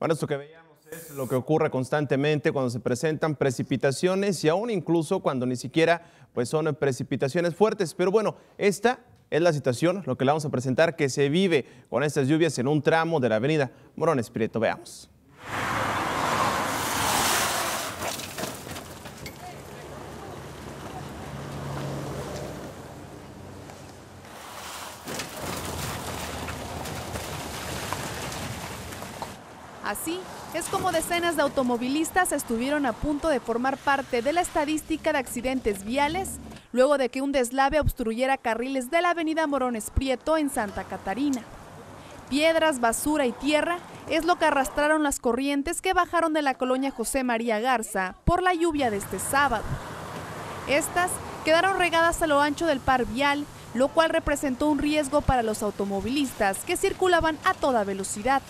Bueno, esto que veíamos es lo que ocurre constantemente cuando se presentan precipitaciones y aún incluso cuando ni siquiera pues son precipitaciones fuertes. Pero bueno, esta es la situación, lo que le vamos a presentar, que se vive con estas lluvias en un tramo de la avenida Morones Prieto. Veamos. Así es como decenas de automovilistas estuvieron a punto de formar parte de la estadística de accidentes viales luego de que un deslave obstruyera carriles de la avenida Morones Prieto en Santa Catarina. Piedras, basura y tierra es lo que arrastraron las corrientes que bajaron de la colonia José María Garza por la lluvia de este sábado. Estas quedaron regadas a lo ancho del par vial, lo cual representó un riesgo para los automovilistas que circulaban a toda velocidad.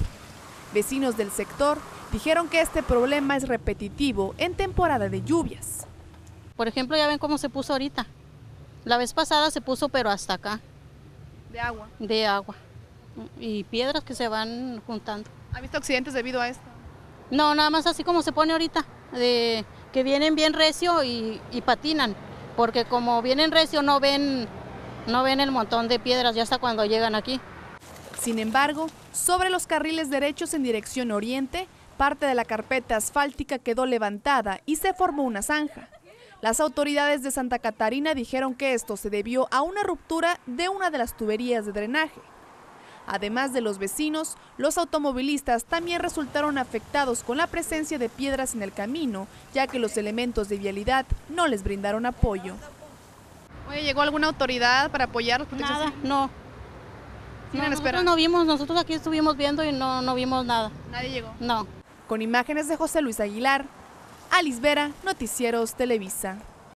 Vecinos del sector dijeron que este problema es repetitivo en temporada de lluvias. Por ejemplo, ya ven cómo se puso ahorita. La vez pasada se puso, pero hasta acá. ¿De agua? De agua. Y piedras que se van juntando. ¿Ha visto accidentes debido a esto? No, nada más así como se pone ahorita, de que vienen bien recio y, y patinan, porque como vienen recio no ven, no ven el montón de piedras ya hasta cuando llegan aquí. Sin embargo, sobre los carriles derechos en dirección oriente, parte de la carpeta asfáltica quedó levantada y se formó una zanja. Las autoridades de Santa Catarina dijeron que esto se debió a una ruptura de una de las tuberías de drenaje. Además de los vecinos, los automovilistas también resultaron afectados con la presencia de piedras en el camino, ya que los elementos de vialidad no les brindaron apoyo. Oye, ¿llegó alguna autoridad para apoyar? Nada, no. ¿Siguen no, esperando? nosotros no vimos, nosotros aquí estuvimos viendo y no, no vimos nada. Nadie llegó. No. Con imágenes de José Luis Aguilar, Alice Vera, Noticieros Televisa.